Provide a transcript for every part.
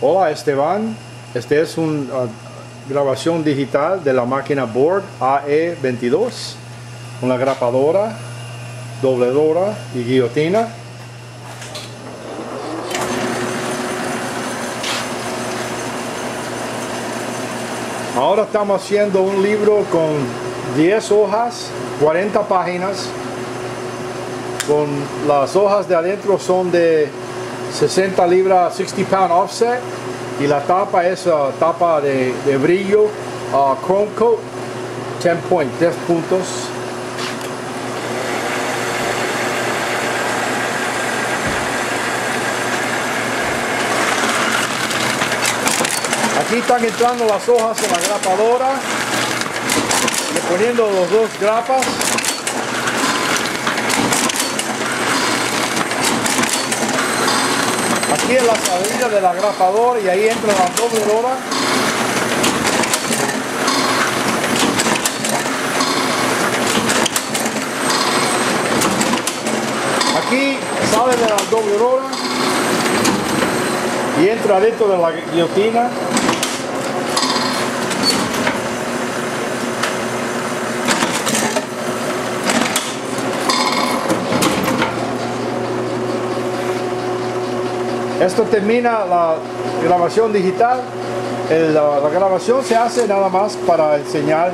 Hola Esteban, este es una grabación digital de la máquina Board AE22 con la grapadora, dobledora y guillotina. Ahora estamos haciendo un libro con 10 hojas, 40 páginas. Con las hojas de adentro son de 60 libras, 60 pound offset. Y la tapa es uh, tapa de, de brillo, uh, chrome coat, 10 point, 10 puntos. Aquí están entrando las hojas en la grapadora, y poniendo los dos grapas. Aquí es la salida de la grapadora y ahí entra la dobledora. Aquí sale de la dobledora y entra dentro de la guillotina. Esto termina la grabación digital. La, grabación se hace nada más para enseñar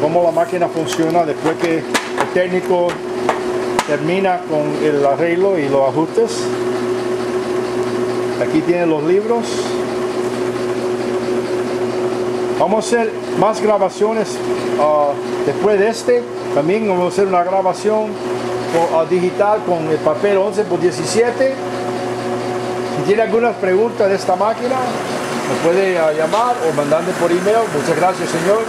cómo la máquina funciona después que el técnico termina con el arreglo y los ajustes. Aquí tienen los libros. Vamos a hacer más grabaciones ah, después de este. También vamos a hacer una grabación ah, digital con el papel 11 por 17 si tiene algunas preguntas de esta máquina, me puede llamar o mandarme por email. Muchas gracias, señor.